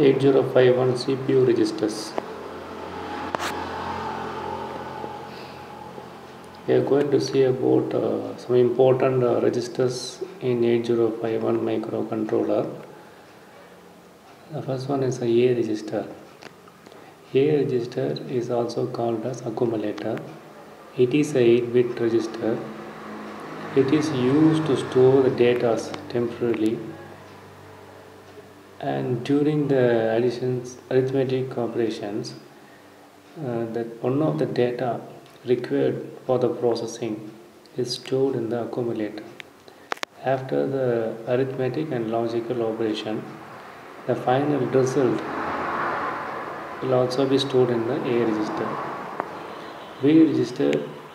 8051 CPU registers. We are going to see about uh, some important uh, registers in 8051 microcontroller. The first one is a A register. A register is also called as accumulator. It is a 8-bit register. It is used to store the data temporarily and during the additions arithmetic operations uh, that one of the data required for the processing is stored in the accumulator. After the arithmetic and logical operation the final result will also be stored in the A register. B register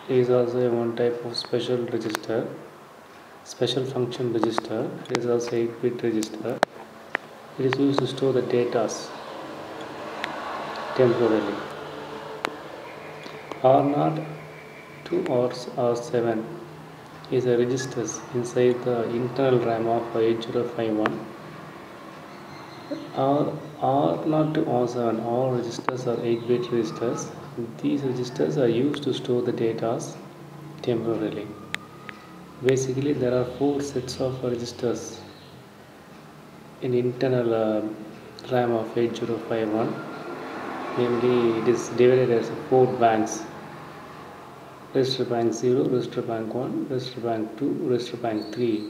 is also one type of special register special function register it is also 8 bit register it is used to store the data temporarily. R0 to R7 is a registers inside the internal RAM of 8051. R, R0 to R7 all registers are 8-bit registers. These registers are used to store the data temporarily. Basically there are four sets of registers in internal uh, RAM of 8051 namely it is divided as four banks. Register bank 0 register bank 1 register bank 2 register bank 3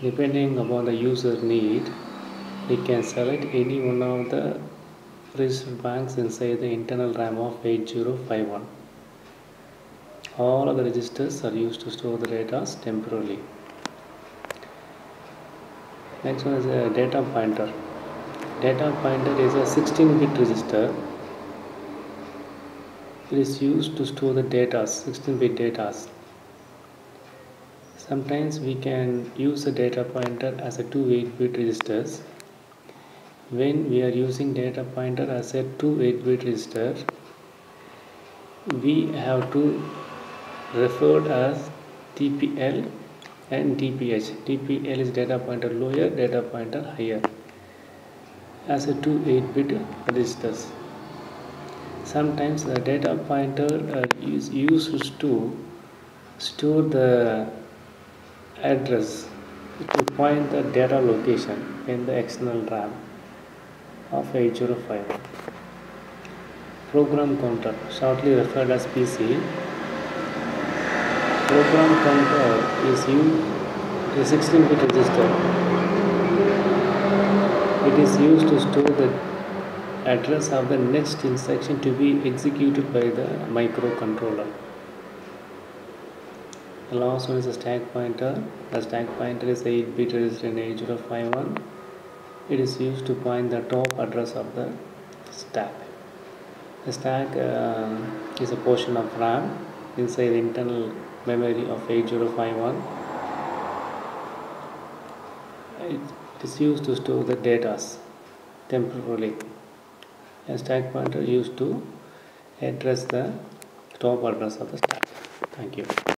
depending upon the user need we can select any one of the register banks inside the internal RAM of 8051 all of the registers are used to store the data temporarily next one is a data pointer. Data pointer is a 16 bit register. It is used to store the data 16 bit data. Sometimes we can use a data pointer as a 2 8 bit registers when we are using data pointer as a 2 8 bit register we have to referred as DPL and DPH. DPL is data pointer lower, data pointer higher as a 2 8-bit registers. Sometimes the data pointer uh, is used to store the address to point the data location in the external RAM of 805. Program counter, shortly referred as PC, program counter is used a 16 bit register it is used to store the address of the next instruction to be executed by the microcontroller. The last one is a stack pointer. The stack pointer is 8 bit register in 8051 it is used to point the top address of the stack. The stack uh, is a portion of RAM inside internal memory of 8051 it is used to store the data temporarily. A stack pointer used to address the top address of the stack. Thank you